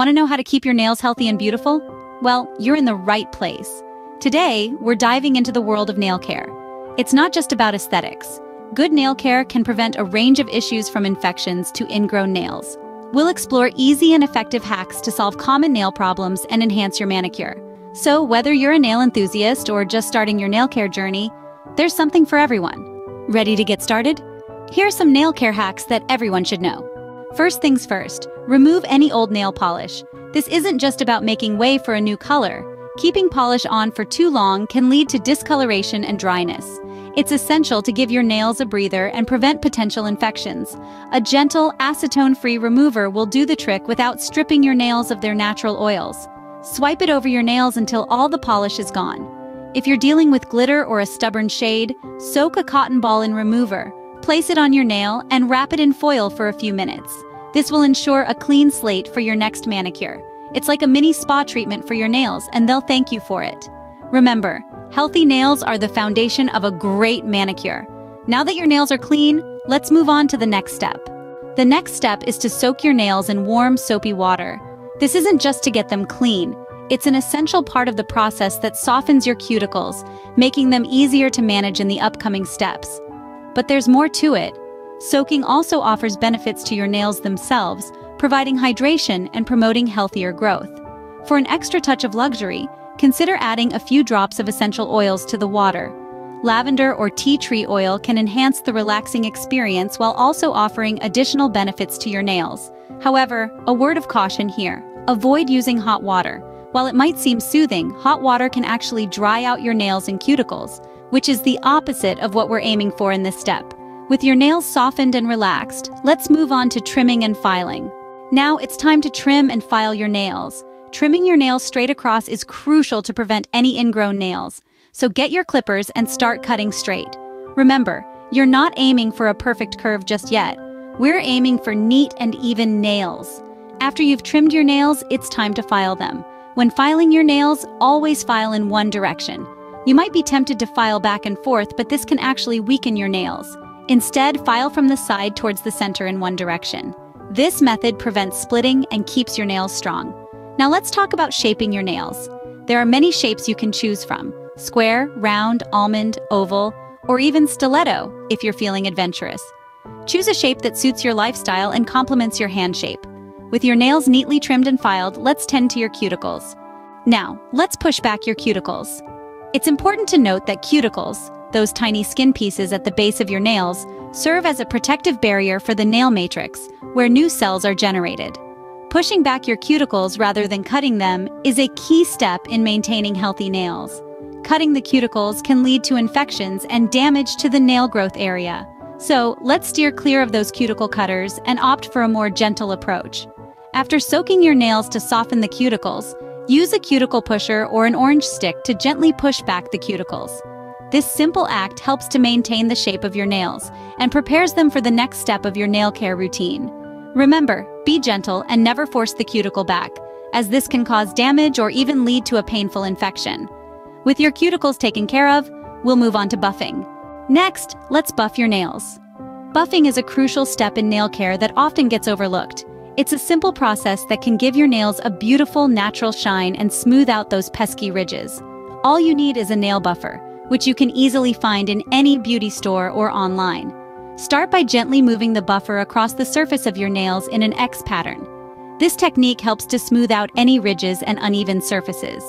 Want to know how to keep your nails healthy and beautiful? Well, you're in the right place. Today, we're diving into the world of nail care. It's not just about aesthetics. Good nail care can prevent a range of issues from infections to ingrown nails. We'll explore easy and effective hacks to solve common nail problems and enhance your manicure. So, whether you're a nail enthusiast or just starting your nail care journey, there's something for everyone. Ready to get started? Here are some nail care hacks that everyone should know. First things first, remove any old nail polish. This isn't just about making way for a new color. Keeping polish on for too long can lead to discoloration and dryness. It's essential to give your nails a breather and prevent potential infections. A gentle, acetone-free remover will do the trick without stripping your nails of their natural oils. Swipe it over your nails until all the polish is gone. If you're dealing with glitter or a stubborn shade, soak a cotton ball in remover, place it on your nail, and wrap it in foil for a few minutes. This will ensure a clean slate for your next manicure. It's like a mini spa treatment for your nails, and they'll thank you for it. Remember, Healthy nails are the foundation of a great manicure. Now that your nails are clean, let's move on to the next step. The next step is to soak your nails in warm, soapy water. This isn't just to get them clean. It's an essential part of the process that softens your cuticles, making them easier to manage in the upcoming steps. But there's more to it. Soaking also offers benefits to your nails themselves, providing hydration and promoting healthier growth. For an extra touch of luxury, Consider adding a few drops of essential oils to the water. Lavender or tea tree oil can enhance the relaxing experience while also offering additional benefits to your nails. However, a word of caution here. Avoid using hot water. While it might seem soothing, hot water can actually dry out your nails and cuticles, which is the opposite of what we're aiming for in this step. With your nails softened and relaxed, let's move on to trimming and filing. Now it's time to trim and file your nails. Trimming your nails straight across is crucial to prevent any ingrown nails, so get your clippers and start cutting straight. Remember, you're not aiming for a perfect curve just yet. We're aiming for neat and even nails. After you've trimmed your nails, it's time to file them. When filing your nails, always file in one direction. You might be tempted to file back and forth, but this can actually weaken your nails. Instead, file from the side towards the center in one direction. This method prevents splitting and keeps your nails strong. Now let's talk about shaping your nails. There are many shapes you can choose from. Square, round, almond, oval, or even stiletto if you're feeling adventurous. Choose a shape that suits your lifestyle and complements your hand shape. With your nails neatly trimmed and filed, let's tend to your cuticles. Now, let's push back your cuticles. It's important to note that cuticles, those tiny skin pieces at the base of your nails, serve as a protective barrier for the nail matrix, where new cells are generated. Pushing back your cuticles rather than cutting them is a key step in maintaining healthy nails. Cutting the cuticles can lead to infections and damage to the nail growth area. So let's steer clear of those cuticle cutters and opt for a more gentle approach. After soaking your nails to soften the cuticles, use a cuticle pusher or an orange stick to gently push back the cuticles. This simple act helps to maintain the shape of your nails and prepares them for the next step of your nail care routine. Remember, be gentle and never force the cuticle back, as this can cause damage or even lead to a painful infection. With your cuticles taken care of, we'll move on to buffing. Next, let's buff your nails. Buffing is a crucial step in nail care that often gets overlooked. It's a simple process that can give your nails a beautiful natural shine and smooth out those pesky ridges. All you need is a nail buffer, which you can easily find in any beauty store or online. Start by gently moving the buffer across the surface of your nails in an X pattern. This technique helps to smooth out any ridges and uneven surfaces.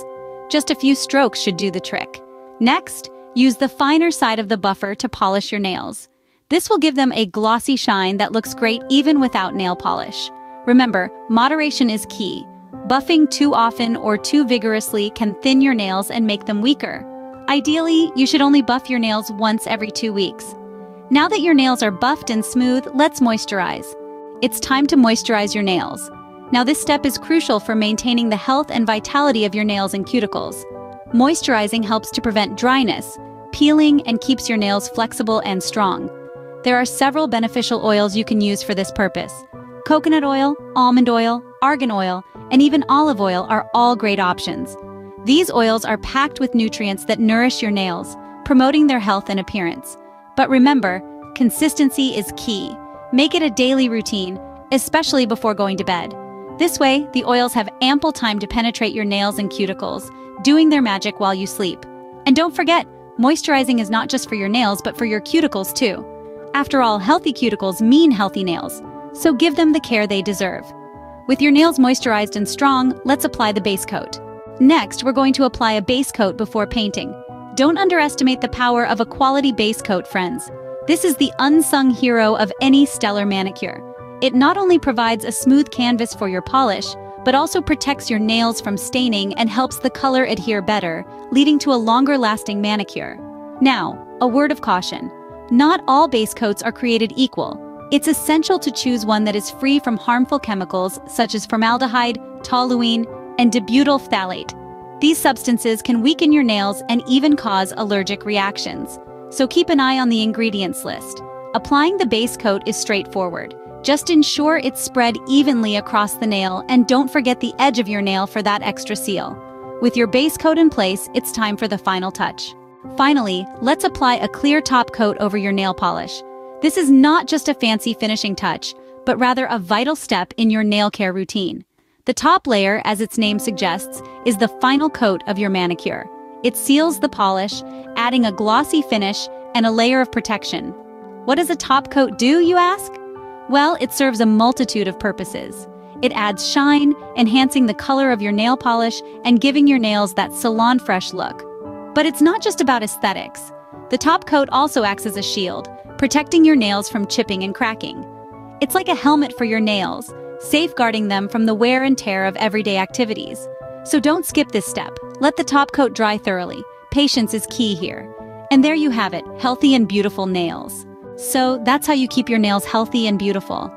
Just a few strokes should do the trick. Next, use the finer side of the buffer to polish your nails. This will give them a glossy shine that looks great even without nail polish. Remember, moderation is key. Buffing too often or too vigorously can thin your nails and make them weaker. Ideally, you should only buff your nails once every two weeks. Now that your nails are buffed and smooth, let's moisturize. It's time to moisturize your nails. Now this step is crucial for maintaining the health and vitality of your nails and cuticles. Moisturizing helps to prevent dryness, peeling, and keeps your nails flexible and strong. There are several beneficial oils you can use for this purpose. Coconut oil, almond oil, argan oil, and even olive oil are all great options. These oils are packed with nutrients that nourish your nails, promoting their health and appearance. But remember, consistency is key. Make it a daily routine, especially before going to bed. This way, the oils have ample time to penetrate your nails and cuticles, doing their magic while you sleep. And don't forget, moisturizing is not just for your nails but for your cuticles too. After all, healthy cuticles mean healthy nails, so give them the care they deserve. With your nails moisturized and strong, let's apply the base coat. Next, we're going to apply a base coat before painting. Don't underestimate the power of a quality base coat, friends. This is the unsung hero of any stellar manicure. It not only provides a smooth canvas for your polish, but also protects your nails from staining and helps the color adhere better, leading to a longer-lasting manicure. Now, a word of caution. Not all base coats are created equal. It's essential to choose one that is free from harmful chemicals such as formaldehyde, toluene, and dibutyl phthalate. These substances can weaken your nails and even cause allergic reactions. So keep an eye on the ingredients list. Applying the base coat is straightforward. Just ensure it's spread evenly across the nail and don't forget the edge of your nail for that extra seal. With your base coat in place, it's time for the final touch. Finally, let's apply a clear top coat over your nail polish. This is not just a fancy finishing touch, but rather a vital step in your nail care routine. The top layer, as its name suggests, is the final coat of your manicure. It seals the polish, adding a glossy finish and a layer of protection. What does a top coat do, you ask? Well, it serves a multitude of purposes. It adds shine, enhancing the color of your nail polish and giving your nails that salon-fresh look. But it's not just about aesthetics. The top coat also acts as a shield, protecting your nails from chipping and cracking. It's like a helmet for your nails, safeguarding them from the wear and tear of everyday activities. So don't skip this step. Let the top coat dry thoroughly. Patience is key here. And there you have it, healthy and beautiful nails. So that's how you keep your nails healthy and beautiful.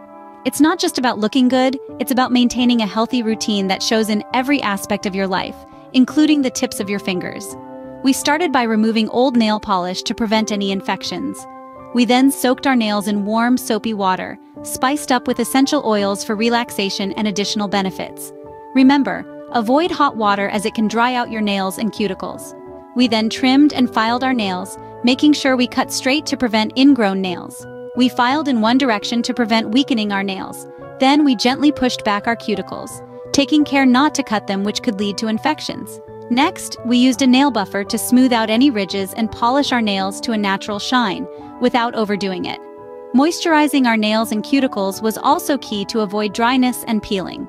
It's not just about looking good, it's about maintaining a healthy routine that shows in every aspect of your life, including the tips of your fingers. We started by removing old nail polish to prevent any infections. We then soaked our nails in warm, soapy water, spiced up with essential oils for relaxation and additional benefits. Remember, avoid hot water as it can dry out your nails and cuticles. We then trimmed and filed our nails, making sure we cut straight to prevent ingrown nails. We filed in one direction to prevent weakening our nails. Then we gently pushed back our cuticles, taking care not to cut them which could lead to infections. Next, we used a nail buffer to smooth out any ridges and polish our nails to a natural shine, without overdoing it. Moisturizing our nails and cuticles was also key to avoid dryness and peeling.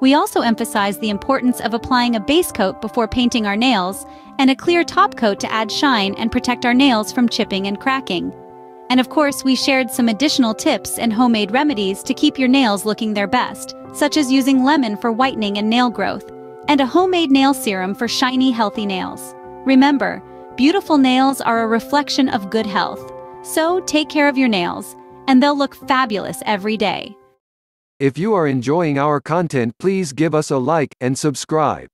We also emphasized the importance of applying a base coat before painting our nails and a clear top coat to add shine and protect our nails from chipping and cracking. And of course, we shared some additional tips and homemade remedies to keep your nails looking their best, such as using lemon for whitening and nail growth, and a homemade nail serum for shiny, healthy nails. Remember, beautiful nails are a reflection of good health, so take care of your nails, and they'll look fabulous every day. If you are enjoying our content please give us a like and subscribe.